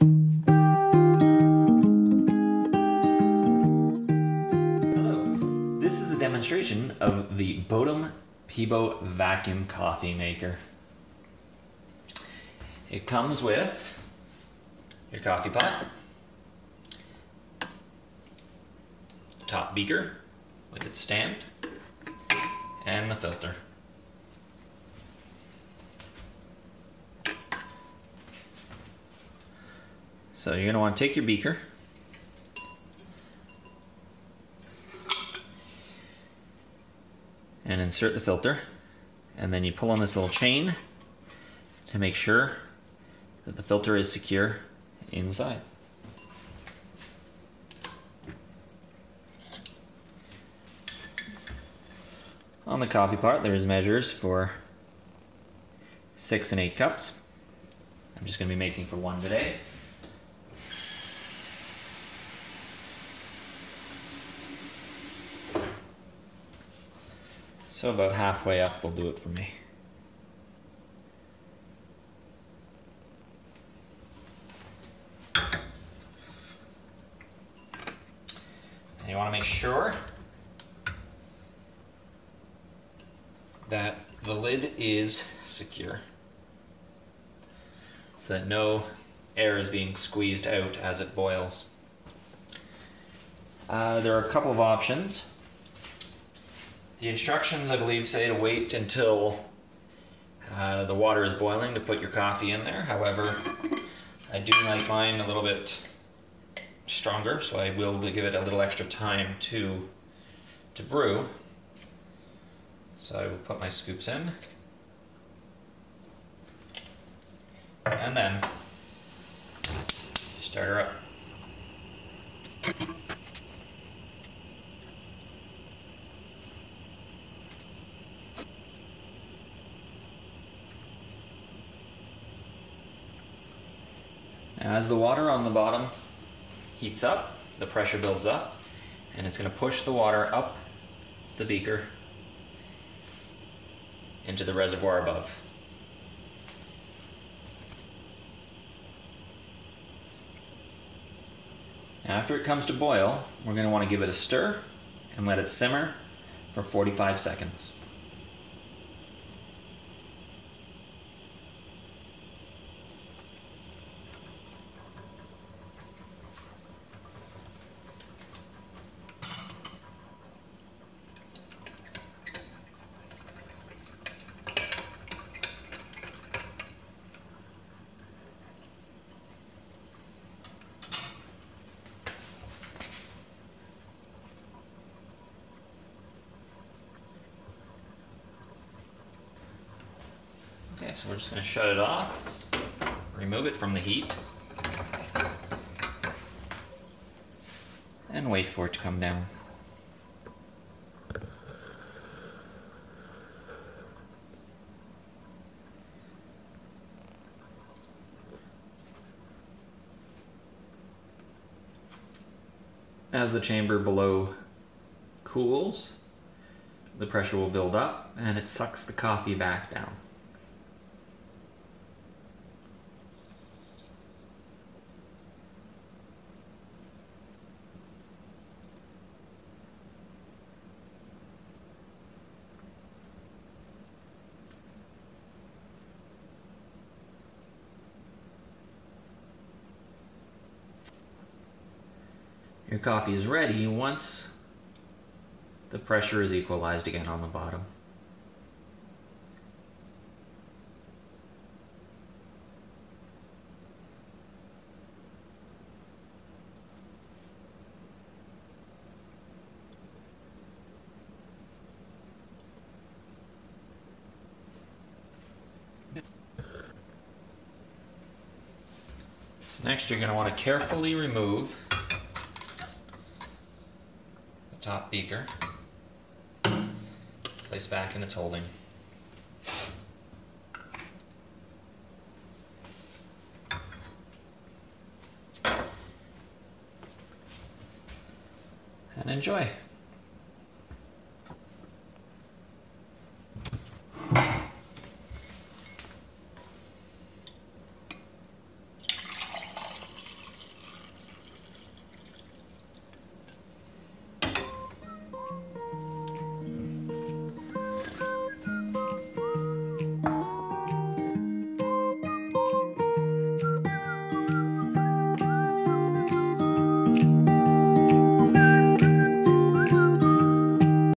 Hello, this is a demonstration of the Bodum Pebo vacuum coffee maker. It comes with your coffee pot, top beaker with its stand, and the filter. So you're going to want to take your beaker and insert the filter and then you pull on this little chain to make sure that the filter is secure inside. On the coffee pot there's measures for six and eight cups. I'm just going to be making for one today. So about halfway up will do it for me. And you want to make sure that the lid is secure so that no air is being squeezed out as it boils. Uh, there are a couple of options. The instructions, I believe, say to wait until uh, the water is boiling to put your coffee in there. However, I do like mine a little bit stronger, so I will give it a little extra time to, to brew. So I will put my scoops in. And then start her up. As the water on the bottom heats up, the pressure builds up, and it's going to push the water up the beaker into the reservoir above. After it comes to boil, we're going to want to give it a stir and let it simmer for 45 seconds. Okay, so we're just going to shut it off, remove it from the heat, and wait for it to come down. As the chamber below cools, the pressure will build up and it sucks the coffee back down. Your coffee is ready once the pressure is equalized again on the bottom. Next, you're going to want to carefully remove top beaker, place back in its holding. And enjoy.